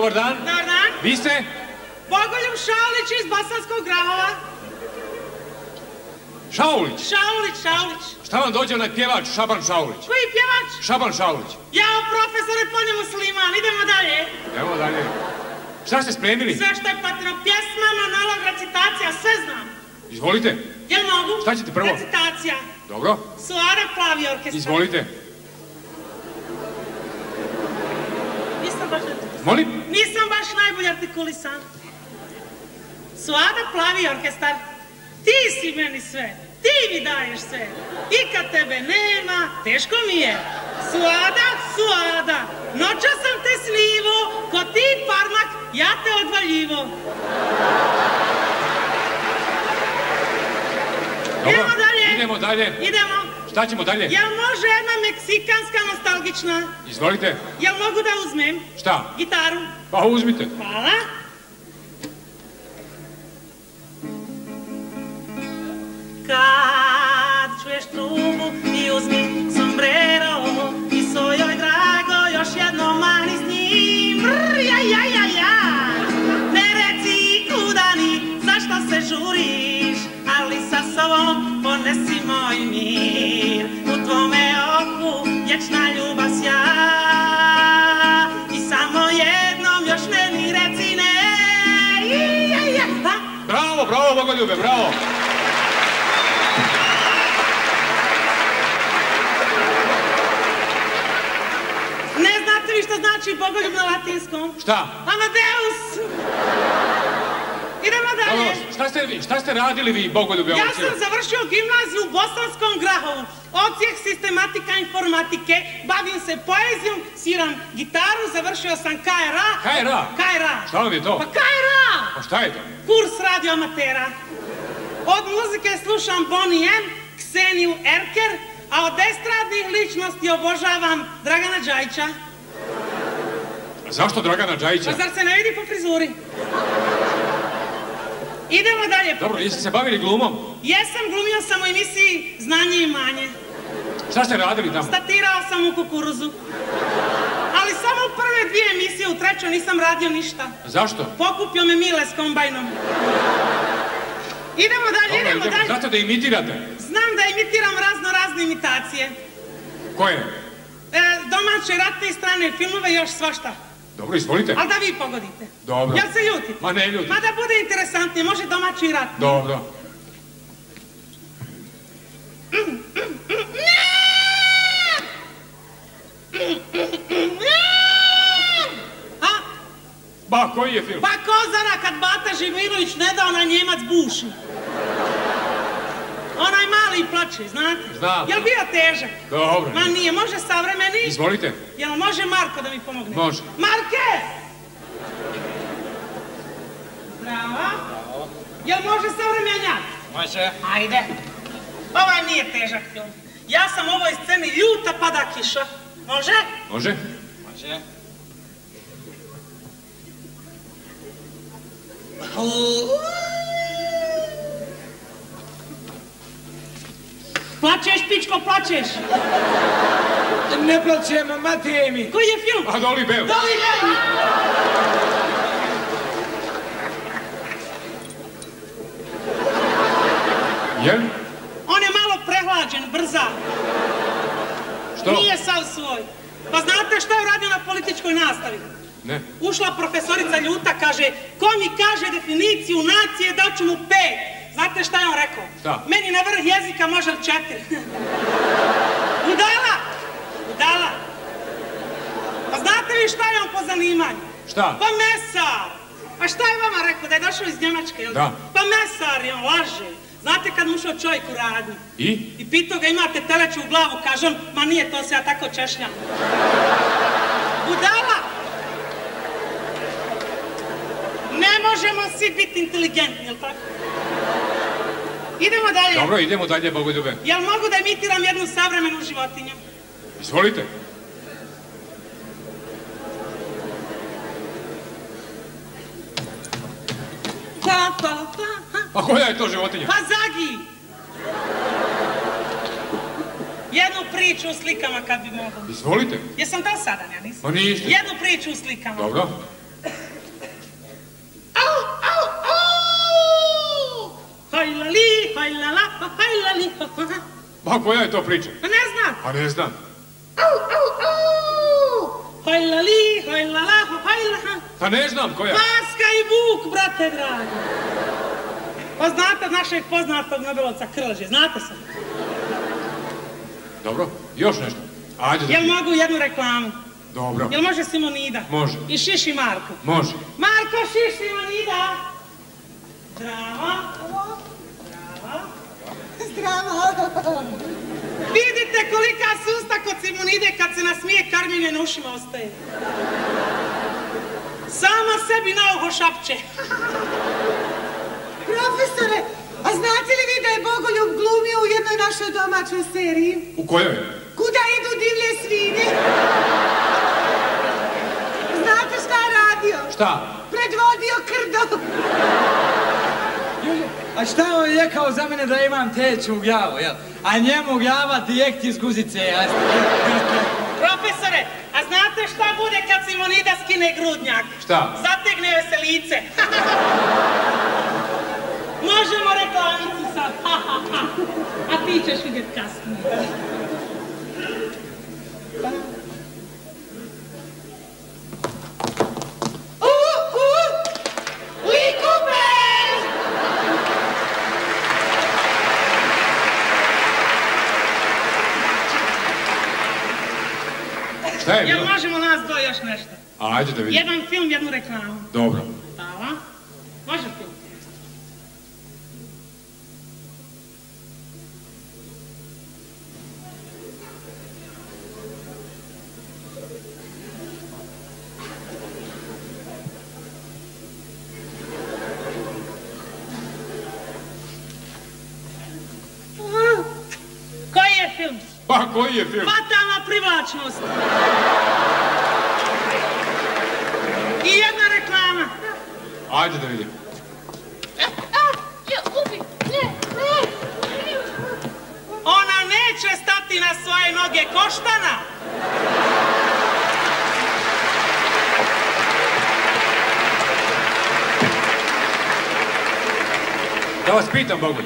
Dobar dan. Dobar dan. Vi ste? Bogoljub Šaulić iz Bosanskog Grahova. Šaulić. Šaulić, Šaulić. Šta vam dođe onaj pjevač Šaban Šaulić? Koji pjevač? Šaban Šaulić. Ja, profesore, po njemu Sliman. Idemo dalje. Evo dalje. Šta ste spremili? Sve što je potrebno. Pjesma, monolog, recitacija, sve znam. Izvolite. Jel mogu? Šta ćete prvo? Recitacija. Dobro. Suara, plavi orkestar. Izvolite. Nisam baš, Molim? nisam baš najbolje artikulisan. Suada, plavi orkestar. Ti si meni sve. Ti mi daješ sve. I kad tebe nema, teško mi je. Suada, suada. Noća sam te snivo, ko ti parmak, ja te odvaljivo. Dobro. Idemo dalje. Idemo dalje. Idemo. Šta ćemo dalje? Jel može jedna meksikanska nostalgična? Izvolite. Jel mogu da uzmem? Šta? Gitaru. Pa uzmite. Hvala. Vječna ljubav sja i samo jednom još meni reci ne. Bravo, bravo, Bogoljube, bravo. Ne znate vi što znači bogoljub na latinskom? Šta? Amadeus! Idemo dalje. Dobro, šta ste, vi- šta ste radili vi, Bogoljube? Ja sam završio gimnaziju u Bosanskom Grahovu. Ocijeh sistematika informatike, bavim se poezijom, sviram gitaru, završio sam KRA. KRA? KRA. Šta vam je to? Pa KRA! Pa šta je to? Kurs radio amatera. Od muzike slušam Bonnie M, Kseniju Erker, a od estradnih ličnosti obožavam Dragana Đajića. Zašto Dragana Đajića? Pa zar se ne vidi po frizuri? Idemo dalje. Dobro, jeste se bavili glumom? Jesam, glumio sam u emisiji Znanje i manje. Šta ste radili tamo? Statirao sam u kukuruzu. Ali samo u prve dvije emisije, u trećoj nisam radio ništa. Zašto? Pokupio me Mile s kombajnom. Idemo dalje, Dobro, idemo idemo. dalje. Znate da imitirate? Znam da imitiram razno razne imitacije. Koje? E, domaće, ratne i strane filmove, još svašta. Dobro, izvolite. Ali da vi pogodite. Dobro. Jel se ljutite? Ma ne ljutim. Ma da bude interesantnije, može domaći i ratni. Dobro. A? Ba, koji je film? Pa Kozara kad Bata Živinović ne da onaj Njemac buši. Onaj mali plače, znate? Znam. Jel bio težak? Dobro. Ma nije, može savremeni? Izvolite. Jel može Marko da mi pomogne? Može. Marke! Bravo. Jel može savremenjak? Može. Ajde. Ovaj nije težak film. Ja sam u ovoj sceni ljuta pada kiša. Može? Može? Može. Plačeš, pičko, plačeš. Ne plaćem, mate mi. Koji je film? A Doli Bell. Doli Bell. Jel? On je malo prehlađen, brza. Što? Nije sav svoj. Pa znate šta je uradio na političkoj nastavi? Ne. Ušla profesorica Ljuta, kaže, ko mi kaže definiciju nacije, daću mu pet. Znate šta je on rekao? Šta? Meni na vrh jezika može četiri. Udala! Udala! Pa znate vi šta je on po zanimanju? Šta? Pa mesar! A šta je vama rekao, da je došao iz Njemačke, jel? Da. Pa mesar je, on laže. Znate kad mu ušao čovjek u radnju? I? I pitao ga imate teleću u glavu, kažem, ma nije to se ja tako češljam. Budala! Ne možemo svi biti inteligentni, jel tako? Idemo dalje. Dobro, idemo dalje, Bogoljube. Jel mogu da imitiram jednu savremenu životinju? Izvolite. Pa, pa, pa, ha. A koja je to životinja? Pa zagi! Jednu priču u slikama kad bi mogao. Izvolite. Jesam da sada, ja nisam? Ma niste. Jednu priču u slikama. Dobro. Pa koja je to priča? Pa ne znam. Pa ne znam. Au, au, au. Hajlali, hajlala, hajlaha. Pa ne znam koja. Paska i vuk, brate dragi. Pa znate našeg poznatog Nobelovca Krleže, znate se. Dobro, još nešto. Ajde da Jel mogu jednu reklamu? Dobro, Jel može Simonida? Može. I Šiši Marko. može. Marko, Šiši, Simonida. Zdravo. Zdravo. Vidite kolika susta kod Simonide kad se nasmije Karmine na ušima ostaje. Sama sebi na uho šapće. Profesore, a znate li vi da je Bogoljub glumio u jednoj našoj domaćoj seriji? U kojoj? Kuda idu divlje svinje? Znate šta je radio? Šta? Predvodio krdo. A šta on je rekao za mene da imam teću u glavu, jel? A njemu glava direkt iz guzice, jasno. Profesore, a znate šta bude kad Simonida skine grudnjak? Šta? Zategne joj se lice. Možemo reklamicu sad. A ti ćeš vidjet kasnije. U, u, likuper! Šta je Jel bilo? možemo nas dvoje još nešto? Ajde da vidim. Jedan film, jednu reklamu. Dobro. Hvala. Može film. Koji je film? Pa koji je film? Fatalna privlačnost. I jedna reklama. Ajde da vidim. Ona neće stati na svoje noge koštana. Da vas pitam, Bogu.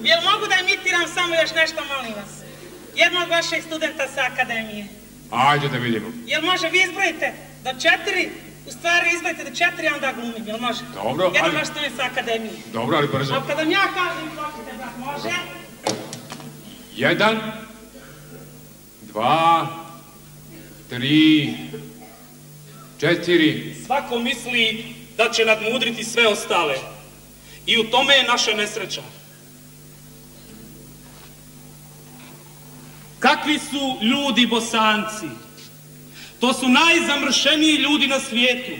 Jel mogu da imitiram samo još nešto, molim vas? Jednog vašeg studenta sa akademije. Ajde da vidimo. Jel može, vi izbrojite do četiri, u stvari izbrojite do četiri, a onda glumim, jel može? Dobro, Jedan ali- vaš student sa akademije. Dobro, ali brzo. A kada mi ja kažem, pročite, brat, može? Jedan, dva, tri, četiri. Svako misli da će nadmudriti sve ostale. I u tome je naša nesreća. Kakvi su ljudi bosanci? To su najzamršeniji ljudi na svijetu.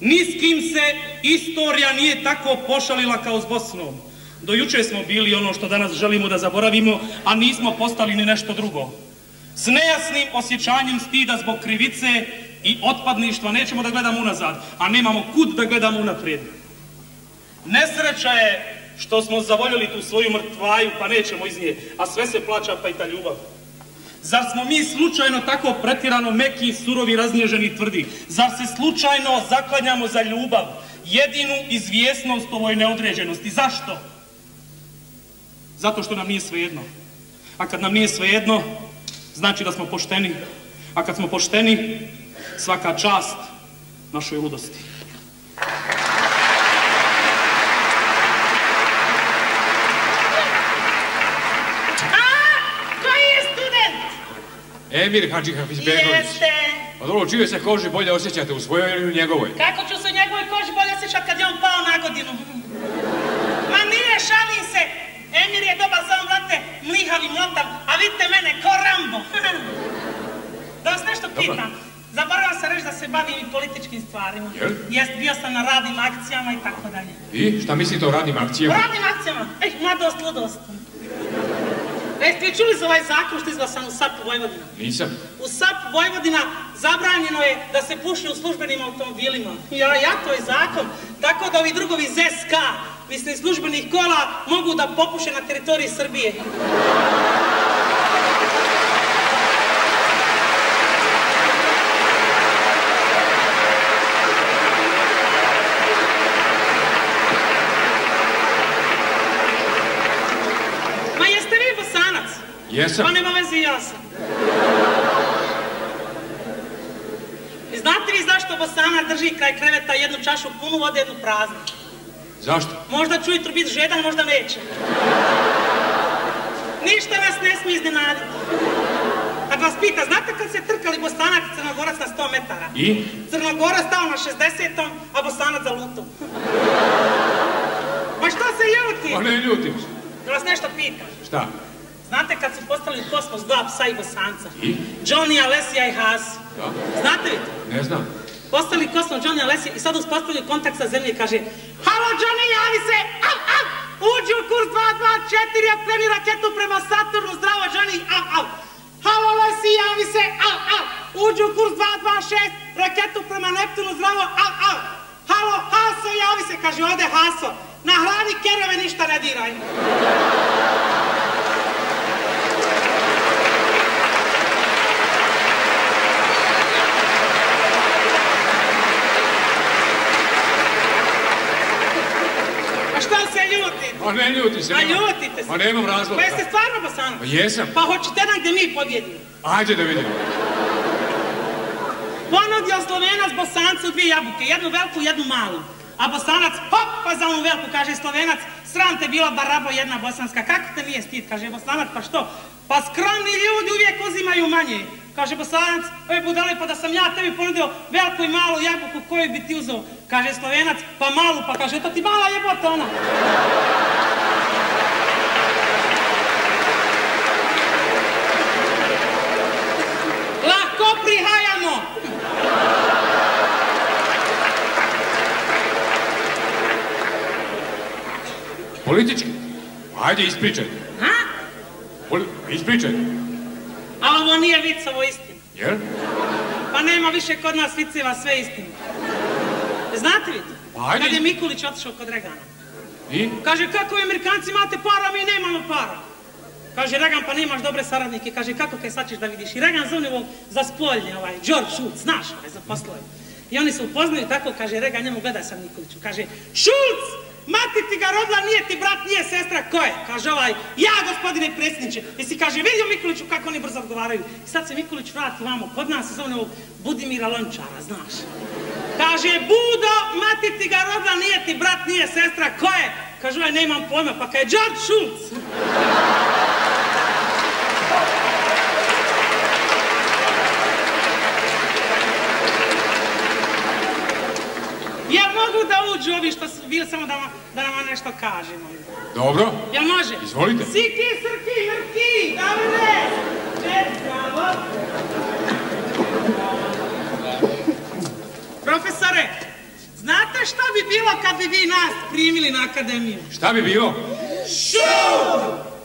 Ni s kim se istorija nije tako pošalila kao s Bosnom. Do juče smo bili ono što danas želimo da zaboravimo, a nismo postali ni nešto drugo. S nejasnim osjećanjem stida zbog krivice i otpadništva nećemo da gledamo unazad, a nemamo kud da gledamo unaprijed. Nesreća je što smo zavoljeli tu svoju mrtvaju pa nećemo iz nje, a sve se plaća pa i ta ljubav. Zar smo mi slučajno tako pretjerano meki, surovi, raznježeni tvrdi? Zar se slučajno zaklanjamo za ljubav, jedinu izvjesnost ovoj neodređenosti? Zašto? Zato što nam nije svejedno. A kad nam nije svejedno, znači da smo pošteni. A kad smo pošteni, svaka čast našoj ludosti. A, koji je student? Emir Hadži Hafizbegović. Jeste. Pa dobro, u čijoj se koži bolje osjećate, u svojoj ili u njegovoj? Kako ću se u njegovoj koži bolje osjećat kad je on pao na godinu? Ma nije, šalim se. Emir je dobar za on, brate, mlihav i mlotav, a vidite mene, ko Rambo. da vas nešto pitam. Zaboravila sam reći da se bavim i političkim stvarima. Jel? Jest, bio sam na radnim akcijama i tako dalje. I šta mislite o radnim akcijama? radnim akcijama? Ej, mladost, ludost. E, ste čuli za ovaj zakon što je izglasan u SAP Vojvodina? Nisam. U SAP Vojvodina zabranjeno je da se puši u službenim automobilima. Ja, ja, to je zakon. Tako da ovi drugovi iz SK, mislim službenih kola, mogu da popuše na teritoriji Srbije. Jesam. Pa nema veze i ja sam. Znate vi zašto Bosana drži kraj kreveta jednu čašu punu vode, jednu praznu? Zašto? Možda ću jutro biti žedan, možda neće. Ništa nas ne smije iznenaditi. Kad vas pita, znate kad se trkali Bosanac i Crnogorac na 100 metara? I? Crnogorac stao na 60. a Bosanac za lutom. Ma što se ljuti? Pa ne ljutim se. Da vas nešto pitam. Šta? Znate kad su postali kosmos dva psa i bosanca? I? Johnny, Alessia i Has. Da. Znate li to? Ne znam. Postali kosmos Johnny, Alessia i sad uspostavljaju kontakt sa zemlje i kaže Halo Johnny, javi se! Au, au! Uđi u kurs 224, otkreni raketu prema Saturnu, zdravo Johnny, au, au! Halo Alessia, javi se! Au, au! Uđi u kurs 226, raketu prema Neptunu, zdravo, au, au! Halo, Haso, javi se, kaže ode Haso. Na hrani kerove ništa ne diraj. A šta se ljutite? Pa ne ljuti se. A nemam- ljutite se. Pa nemam razloga. Pa jeste stvarno Bosanac? Pa jesam. Pa hoćete jedan gdje mi pobjedimo. Ajde da vidimo. Ponudio Slovenac Bosancu dvije jabuke, jednu veliku, jednu malu. A Bosanac, hop, pa za onu veliku, kaže Slovenac, sram te bila barabo jedna bosanska, kako te nije stid, kaže Bosanac, pa što? Pa skromni ljudi uvijek uzimaju manje. Kaže Bosanac, oj budale, pa da sam ja tebi ponudio veliku i malu jabuku, koju bi ti uzeo? Kaže Slovenac, pa malu, pa kaže, to ti mala jebota ona. Lako prihajamo! Politički? Ajde, ispričaj. Ha? Poli... Ispričaj. Ovo nije vic, ovo je istina. Jer? Pa nema više kod nas viceva, sve istina. Znate li to? Pa ajde. Kad je Mikulić otišao kod Regana. I? Kaže, kako vi Amerikanci imate para, mi nemamo para. Kaže, Regan, pa nemaš dobre saradnike. Kaže, kako kaj sad ćeš da vidiš? I Regan zove ovog za spoljnje, ovaj, George Schultz, znaš, ovaj, za poslove. I oni se upoznaju tako, kaže, Regan njemu gledaj sam Nikoliću. Kaže, Schultz, mati ti ga rodila, nije ti brat, nije sestra, ko je? Kaže ovaj, ja gospodine predsjedniče. I si kaže, vidio Mikuliću kako oni brzo odgovaraju. I sad se Mikulić vrati vamo, kod nas se zove ovog Budimira Lončara, znaš. Kaže, Budo, mati ti ga rodila, nije ti brat, nije sestra, ko je? Kaže, ovaj, nemam pojma, pa kaže, George Schultz. Jel uđu ovi što su bili samo da, da nama nešto kažemo? Dobro. Jel može? Izvolite. Siki, srki, mrki, Davide! Čet, bravo! Profesore, znate šta bi bilo kad bi vi nas primili na akademiju? Šta bi bilo? Šu!